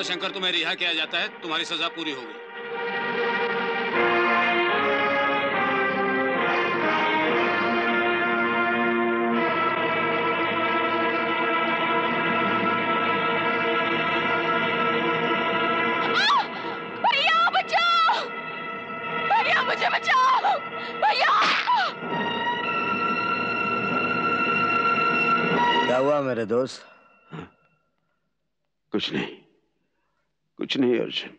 ताराशंकर तुम्हें रिहा किया जाता है तुम्हारी सजा पूरी हो गई। भैया बचाओ! भैया मुझे बचाओ! भैया! क्या हुआ मेरे दोस्त? कुछ नहीं। कुछ नहीं अर्जुन।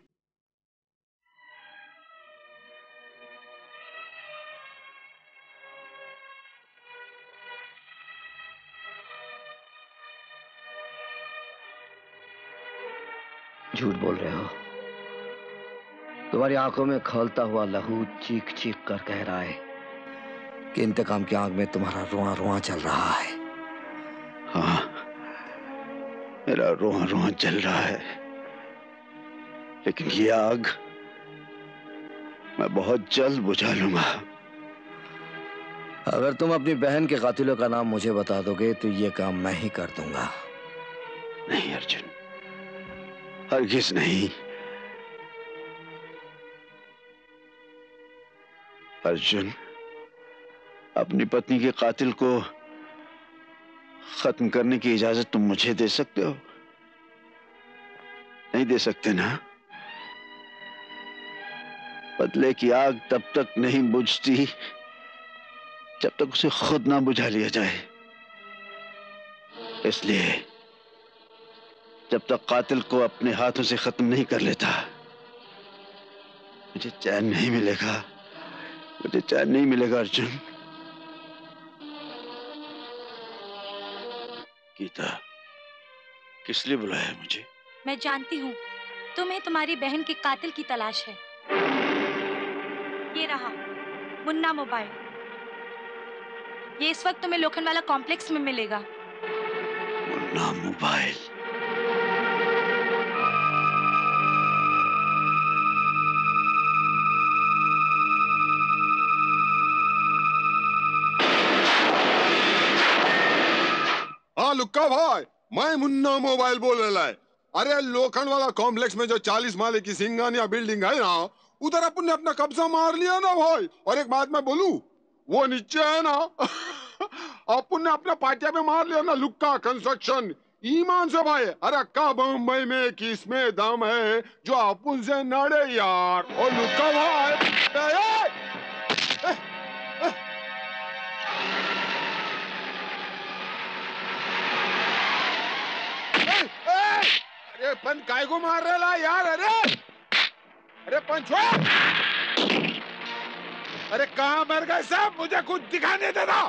झूठ बोल रहे हो? तुम्हारी आँखों में खोलता हुआ लहू चीख चीख कर कह रहा है कि इंतकाम की आग में तुम्हारा रोआ रोआ चल रहा है। हाँ मेरा रोआ रोआ चल रहा है। लेकिन ये आग मैं बहुत जल्द बुझा लूँगा। अगर तुम अपनी बहन के कातिलों का नाम मुझे बता दोगे तो ये काम मैं ही कर दूँगा। नहीं अर्जुन। हरगिज नहीं। अर्जुन अपनी पत्नी के कातिल को खत्म करने की इजाज़त तुम मुझे दे सकते हो? नहीं दे सकते ना? बदले की आग तब तक नहीं बुझती जब तक उसे खुद ना बुझा लिया जाए। इसलिए जब तक कातिल को अपने हाथों से खत्म नहीं कर लेता, मुझे चैन नहीं मिलेगा, मुझे चैन नहीं मिलेगा अर्जुन। गीता, किस लिए बुलाया मुझे? मैं जानती हूँ, तुम्हें तुम्हारी बहन के कातिल की तलाश है। ये रहा मुन्ना मोबाइल। ये इस वक्त तुम्हें लोखंडवाला कॉम्प्लेक्स में मिलेगा। मुन्ना मोबाइल। हाँ लुक्का भाई मैं मुन्ना मोबाइल बोल रहा है अरे लोखंड वाला कॉम्प्लेक्स में जो चालीस माले की सिंगानिया बिल्डिंग है ना उधर अपन ने अपना कब्जा मार लिया ना भाई। और एक बात मैं बोलू वो नीचे है ना अपन ने अपना पाटिया पे मार लिया ना लुक्का कंस्ट्रक्शन ईमान से भाई अरे का बम्बई में किसमें दम है जो अपन से नड़े यार। और लुक्का भाई ए, ए, ए, ए, ए, ए, अरे पन काय को मार रहा यार अरे। अरे अरे कहा मर गए साहब मुझे कुछ दिखाने देना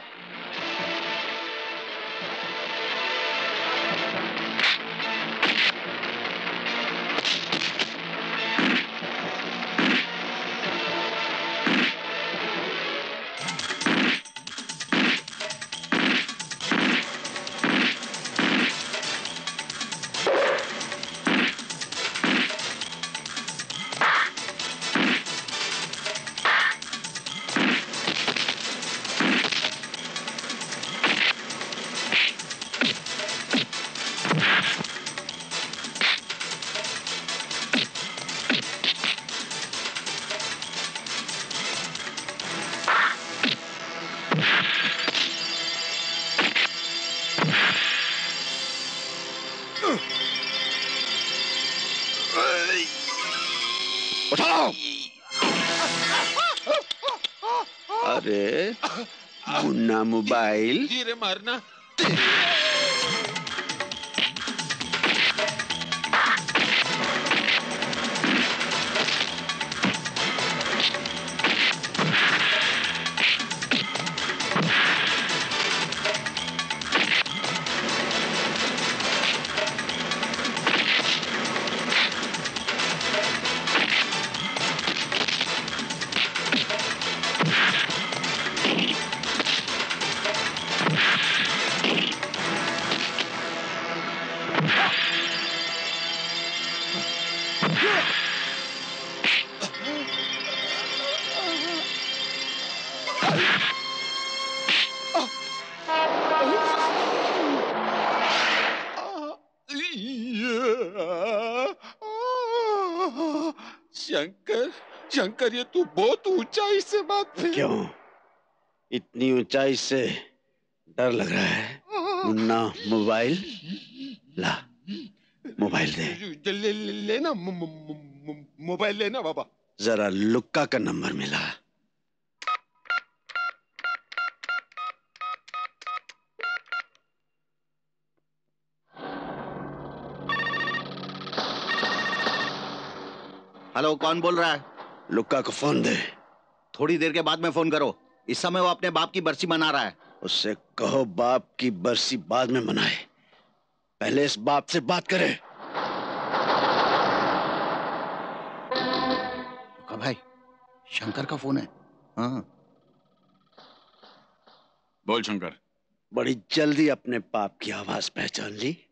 मोबाइल रे मारना शंकर शंकर ये तू बहुत ऊंचाई से बात क्यों? इतनी ऊंचाई से डर लग रहा है। मुन्ना मोबाइल? ला मोबाइल दे। ले, ले, ले, लेना मोबाइल लेना बाबा। जरा लुक्का का नंबर मिला। हेलो कौन बोल रहा है? लुक्का को फ़ोन दे। थोड़ी देर के बाद में फ़ोन करो। इस समय वो अपने बाप की बरसी मना रहा है। उससे कहो बाप की बरसी बाद में मनाए। पहले इस बाप से बात करे। का भाई शंकर का फ़ोन है। हाँ। बोल शंकर। बड़ी जल्दी अपने बाप की आवाज़ पहचान ली।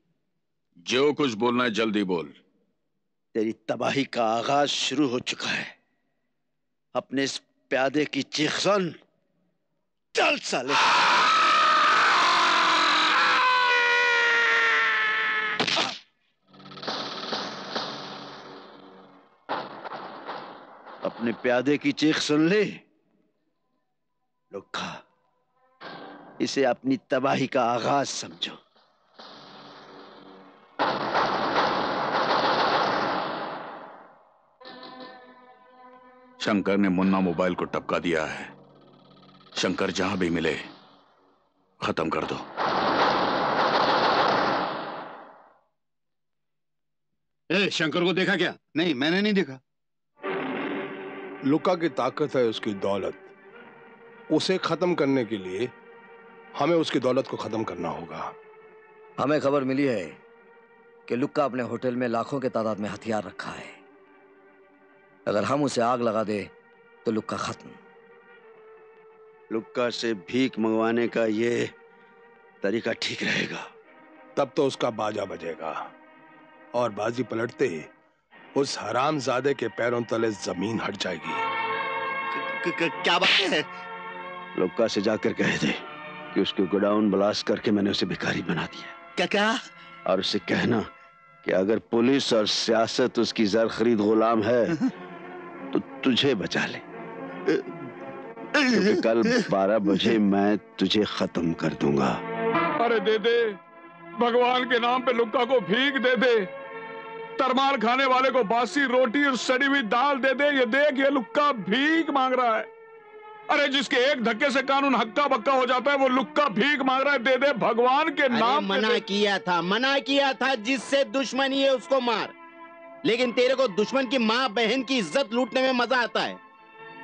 जो कुछ बोलना है जल्दी बोल। तेरी तबाही का आगाज़ शुरू हो चुका है। अपने इस प्यादे की चीख सुन। चल साले। अपने प्यादे की चीख सुन ले। लुक्खा इसे अपनी तबाही का आगाज़ समझो। शंकर ने मुन्ना मोबाइल को टपका दिया है। शंकर जहाँ भी मिले खत्म कर दो। ए, शंकर को देखा क्या? नहीं मैंने नहीं देखा। लुका की ताकत है उसकी दौलत। उसे खत्म करने के लिए हमें उसकी दौलत को खत्म करना होगा। हमें खबर मिली है कि लुक्का अपने होटल में लाखों के तादाद में हथियार रखा है। अगर हम उसे आग लगा दे तो लुक्का खत्म। लुक्का से भीख मंगवाने का ये तरीका ठीक रहेगा। तब तो उसका बाजा बजेगा। और बाजी पलटते ही उस हरामजादे के पैरों तले ज़मीन हट जाएगी। क- क- क्या बात है? लुक्का से जाकर कह दे कि उसके गोडाउन ब्लास्ट करके मैंने उसे भिखारी बना दिया। क्या क्या और उसे कहना कि अगर पुलिस और सियासत उसकी जर खरीद गुलाम है तो तुझे बचा ले। क्योंकि कल 12 बजे मैं तुझे खत्म कर दूँगा। अरे दे दे भगवान के नाम पे लुक्का को भीख दे दे। तरमार खाने वाले को बासी रोटी और सड़ी हुई दाल दे दे। ये देख ये लुक्का भीख मांग रहा है। अरे जिसके एक धक्के से कानून हक्का बक्का हो जाता है वो लुक्का भीख मांग रहा है। दे दे भगवान के नाम मना दे। किया था मना किया था जिससे दुश्मनी है उसको मार। लेकिन तेरे को दुश्मन की माँ बहन की इज़्ज़त लूटने में मज़ा आता है।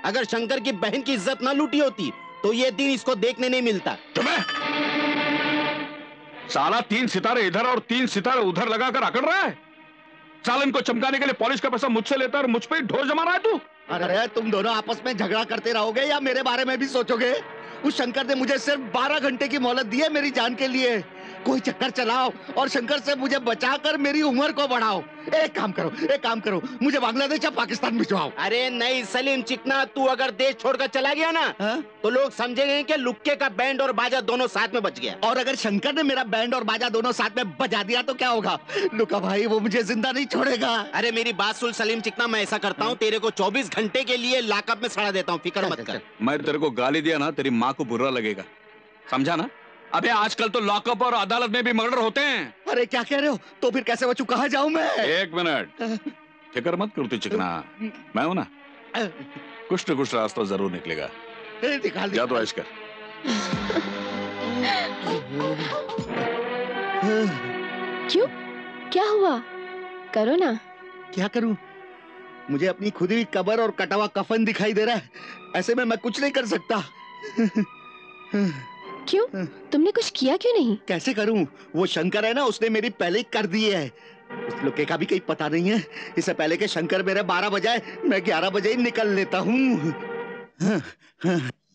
अगर शंकर की बहन की इज़्ज़त ना लूटी होती तो ये दिन इसको देखने नहीं मिलता। तुम्हें? साला तीन सितारे इधर और तीन सितारे उधर लगाकर अकड़ रहा है। सालन को चमकाने के लिए पॉलिश का पैसा मुझसे लेता है और मुझ पे ही ढोल जमा रहा है तू। अरे तुम दोनों आपस में झगड़ा करते रहोगे या मेरे बारे में भी सोचोगे? उस शंकर ने मुझे सिर्फ़ 12 घंटे की मोहलत दी है मेरी जान के लिए। कोई चक्कर चलाओ और शंकर से मुझे बचाकर मेरी उम्र को बढ़ाओ। एक काम करो एक काम करो मुझे बांग्लादेश या पाकिस्तान भिजवाओ। अरे नहीं सलीम चिकना तू अगर देश छोड़कर चला गया ना हाँ? तो लोग समझेंगे कि लुक्के का बैंड और बाजा दोनों साथ में बच गया। और अगर शंकर ने मेरा बैंड और बाजा दोनों साथ में बजा दिया तो क्या होगा? लुका भाई वो मुझे ज़िंदा नहीं छोड़ेगा। अरे मेरी बात सुन सलीम चिकना मैं ऐसा करता हूँ तेरे को 24 घंटे के लिए लाकअप में सड़ा देता हूँ फ़िक्र मत कर। मैं तेरे को गाली दिया ना तेरी माँ को बुरा लगेगा। समझा ना? अबे आजकल तो लॉकअप और अदालत में भी मर्डर होते हैं। अरे क्या कह रहे हो? तो फिर कैसे बचू? कहा जाऊँ मैं? एक मिनट। फ़िक्र मत करो तू चिकना। मैं हूँ ना? कुछ न कुछ रास्ता ज़रूर निकलेगा। निकाल जा तो ऐश कर। क्यों? क्या हुआ? करो ना। क्या करूँ? मुझे अपनी खुद ही कबर और कटावा कफन दिखाई दे रहा है। ऐसे में मैं कुछ नहीं कर सकता। क्यों? तुमने कुछ किया क्यों नहीं? कैसे करूँ? वो शंकर है ना उसने मेरी पहले कर दी है। उस लोके का भी कहीं पता नहीं है। इससे पहले के शंकर मेरे बारह बजाए मैं ग्यारह बजे ही निकल लेता हूँ।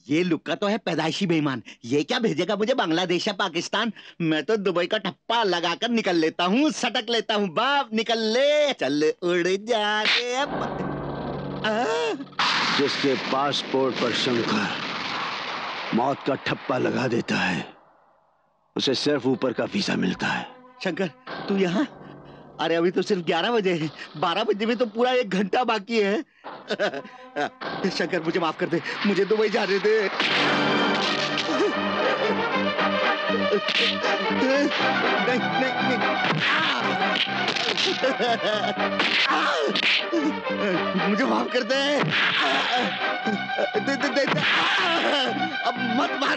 ये लुक्का तो है पैदाइशी बेईमान। ये क्या भेजेगा मुझे बांग्लादेश या पाकिस्तान? मैं तो दुबई का ठप्पा लगाकर निकल लेता हूँ सटक लेता हूँ। बाप निकल ले चल उड़ जा रे अब। जिसके पासपोर्ट पर शंकर। मौत का ठप्पा लगा देता है। उसे सिर्फ़ ऊपर का वीज़ा मिलता है। शंकर, तू यहाँ? अरे, अभी तो सिर्फ़ ग्यारह बजे है। बारह बजे में तो पूरा एक घंटा बाकी है। शंकर मुझे माफ़ कर दे। मुझे दुबई जाने दे। नहीं नहीं नहीं। मुझे माफ़ कर दे। दे दे दे, अब मत मार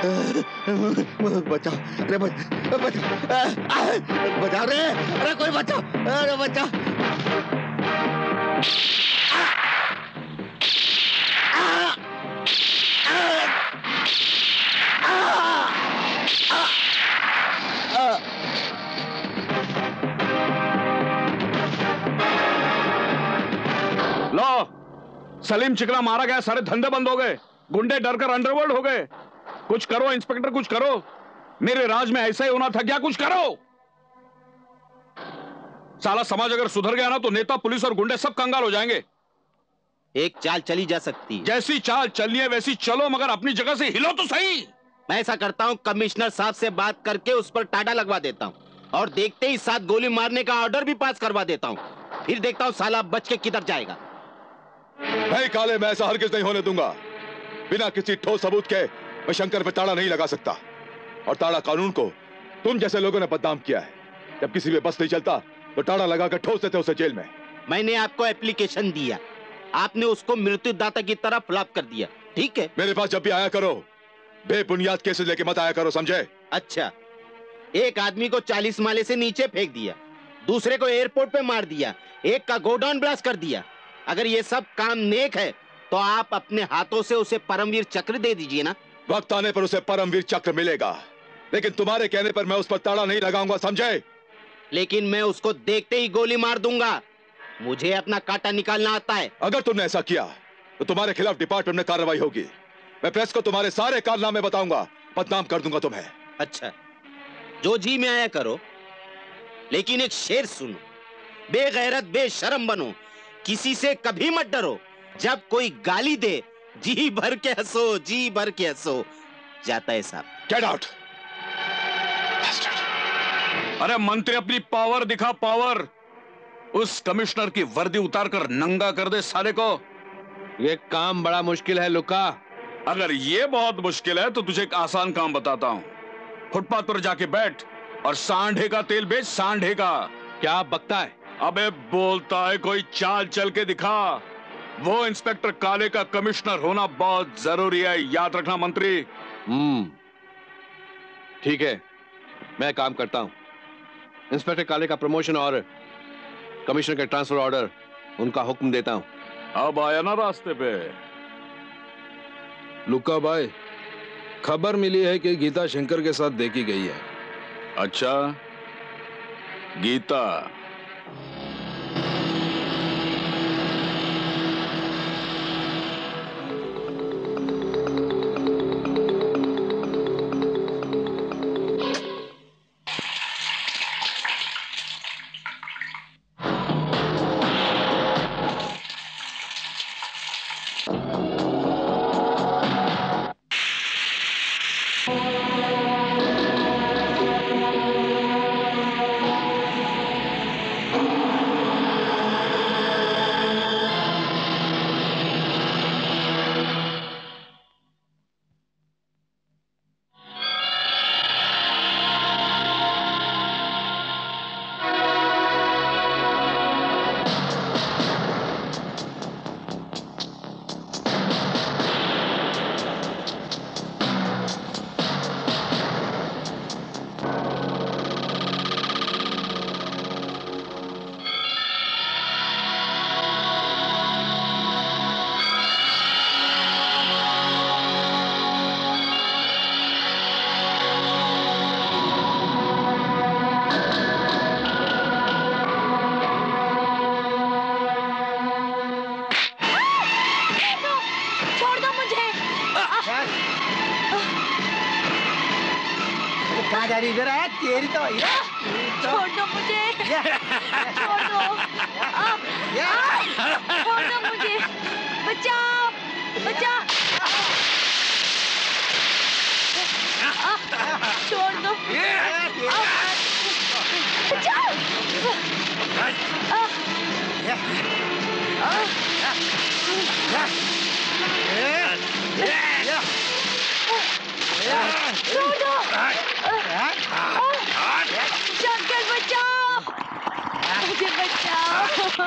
बचाओ, अरे बच- बचाओ रे, अरे कोई बचाओ, अरे बचाओ। लो, सलीम चिकना मारा गया, सारे धंधे बंद हो गए, गुंडे डरकर अंडरवर्ल्ड हो गए। कुछ करो इंस्पेक्टर कुछ करो। मेरे राज में ऐसा ही होना था क्या कुछ करो? साला समाज अगर सुधर गया ना तो नेता पुलिस और गुंडे सब कंगाल हो जाएँगे। एक चाल चली जा सकती है। जैसी चाल चलनी है वैसी चलो मगर अपनी जगह से हिलो तो सही। मैं ऐसा करता हूँ कमिश्नर साहब से बात करके उस पर टाटा लगवा देता हूँ। और देखते ही साथ गोली मारने का ऑर्डर भी पास करवा देता हूँ। फिर देखता हूँ साला बच के किधर जाएगा। नहीं काले मैं ऐसा हरगिज नहीं होने दूँगा। बिना किसी ठोस सबूत के मैं शंकर पे ताड़ा नहीं लगा सकता। और ताड़ा कानून को तुम जैसे लोगों ने बदनाम किया है। जब किसी पे बस नहीं चलता तो ताड़ा लगाकर ठोस देते उसे जेल में। मैंने आपको एप्लीकेशन दिया। आपने उसको मृत्युदाता की तरह फ्लॉप कर दिया। ठीक है? मेरे पास जब भी आया करो बेबुनियाद केसेस लेके मत आया करो समझे? अच्छा। एक आदमी को चालीस माले से नीचे फेंक दिया। दूसरे को एयरपोर्ट पे मार दिया। एक का गोडाउन ब्लास्ट कर दिया। अगर ये सब काम नेक है तो आप अपने हाथों से उसे परमवीर चक्र दे दीजिए ना। वक्त आने पर उसे परमवीर चक्र मिलेगा। लेकिन तुम्हारे कहने पर मैं उस पर ताड़ा नहीं लगाऊँगा समझे? लेकिन मैं उसको देखते ही गोली मार दूँगा। मुझे अपना कांटा निकालना आता है। अगर तुमने ऐसा किया तो तुम्हारे खिलाफ डिपार्टमेंट में कार्रवाई होगी। मैं प्रेस को तुम्हारे सारे कारनामे बताऊँगा बदनाम कर दूँगा तुम्हें। अच्छा जो जी में आया करो लेकिन एक शेर सुनो। बेगैरत बेशरम बनो। किसी से कभी मत डरो। जब कोई गाली दे जी भर के हंसो जी भर के हंसो। जाता है साहब। गेट आउट अरे मंत्री अपनी पावर दिखा पावर उस कमिश्नर की वर्दी उतार कर नंगा कर दे सारे को। ये काम बड़ा मुश्किल है लुका। अगर ये बहुत मुश्किल है तो तुझे एक आसान काम बताता हूँ। फुटपाथ पर जाके बैठ और सांढे का तेल बेच सांढे का। क्या बकता है? अबे बोलता है कोई चाल चल के दिखा। वो इंस्पेक्टर काले का कमिश्नर होना बहुत ज़रूरी है याद रखना मंत्री। हम्म। ठीक है मैं काम करता हूँ। इंस्पेक्टर काले का प्रमोशन और कमिश्नर का ट्रांसफ़र ऑर्डर उनका हुक्म देता हूँ। अब आया ना रास्ते पे। लुका भाई खबर मिली है कि गीता शंकर के साथ देखी गई है। अच्छा। गीता। तेरी तो छोड़ दो मुझे छोड़। दो आ, आ, छोड़ दो मुझे। बचाओ। बचाओ छोड़। दो बचाओ। छोड़ दो शंकर बचाओ मुझे बचाओ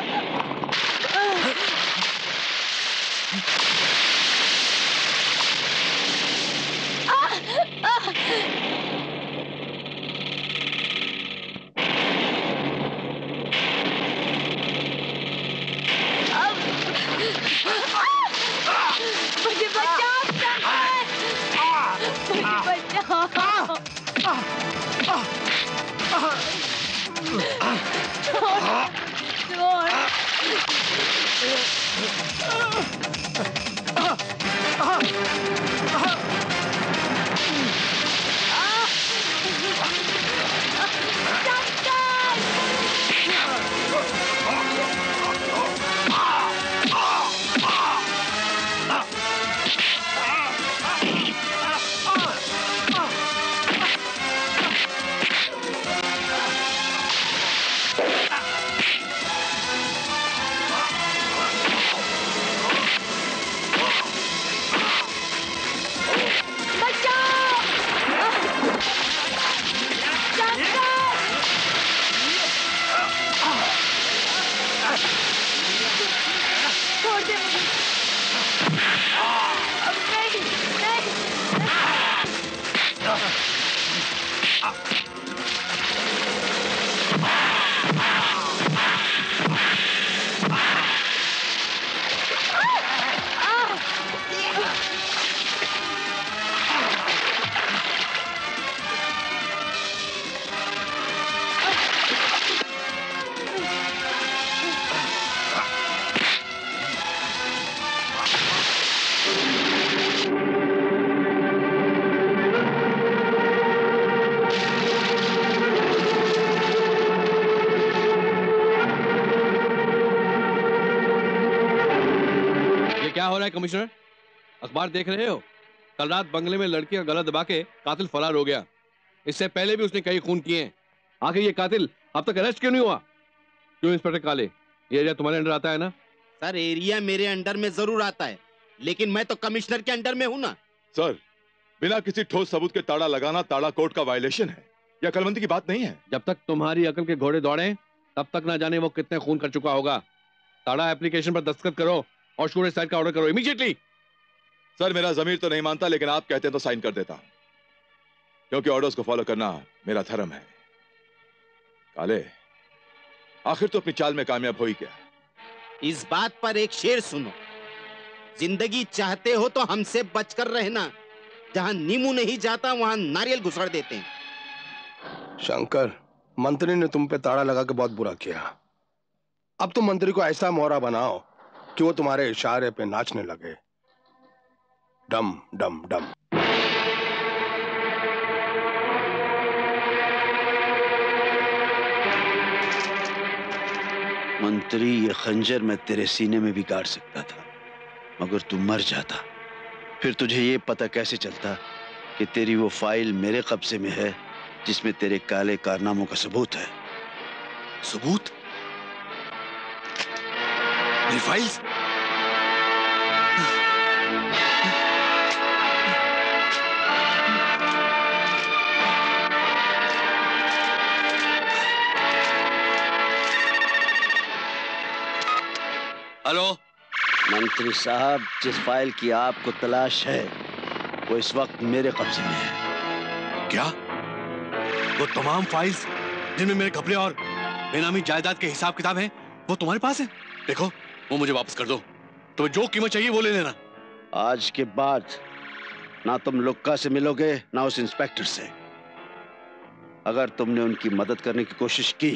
क्या हो रहा है कमिश्नर? अखबार देख रहे हो? कल रात बंगले में लड़की का गला दबा के कातिल फरार हो गया। इससे पहले भी उसने कई खून किए हैं। आखिर ये कातिल अब तक अरेस्ट क्यों नहीं हुआ? क्यों इंस्पेक्टर काले? ये एरिया तुम्हारे अंडर आता है ना? सर एरिया मेरे अंडर में ज़रूर आता है लेकिन मैं तो कमिश्नर के अंडर में हूँ ना। सर बिना किसी ठोस सबूत के ताड़ा लगाना ताड़ा कोर्ट का वायलेशन है। यह अकलमंदी की बात नहीं है। जब तक तुम्हारी अकल के घोड़े दौड़े तब तक ना जाने वो कितने खून कर चुका होगा। ताड़ा एप्लीकेशन पर दस्तखत करो। और शूर साइड का ऑर्डर करो इमीडिएटली सर मेरा जमीर तो नहीं मानता लेकिन आप कहते हैं तो साइन कर देता। हूँ क्योंकि ऑर्डर्स को फॉलो करना मेरा धर्म है। काले आखिर तो अपनी चाल में कामयाब हो ही क्या? इस बात पर एक शेर सुनो। ज़िंदगी चाहते हो तो हमसे बचकर रहना। जहाँ नींबू नहीं जाता वहाँ नारियल घुसड़ देते हैं। शंकर मंत्री ने तुम पे ताड़ा लगा के बहुत बुरा किया। अब तुम मंत्री को ऐसा मोहरा बनाओ कि वो तुम्हारे इशारे पे नाचने लगे। डम डम डम। मंत्री ये खंजर मैं तेरे सीने में भी गाड़ सकता था, मगर तू मर जाता। फिर तुझे ये पता कैसे चलता कि तेरी वो फ़ाइल मेरे कब्जे में है, जिसमें तेरे काले कारनामों का सबूत है? सबूत? मेरी फाइल्स हेलो मंत्री साहब जिस फ़ाइल की आपको तलाश है वो इस वक्त मेरे कब्जे में है। क्या? वो तमाम फाइल्स जिनमें मेरे कपड़े और बेनामी जायदाद के हिसाब किताब हैं वो तुम्हारे पास है? देखो वो मुझे वापस कर दो। तुम्हें जो कीमत चाहिए वो ले लेना। आज के बाद ना तुम लुक्का से मिलोगे ना उस इंस्पेक्टर से। अगर तुमने उनकी मदद करने की कोशिश की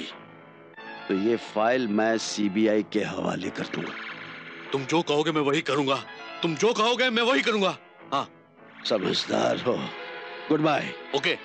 तो ये फ़ाइल मैं सीबीआई के हवाले कर दूँगा। तुम जो कहोगे मैं वही करूँगा। तुम जो कहोगे मैं वही करूँगा। हाँ। समझदार हो। Good bye okay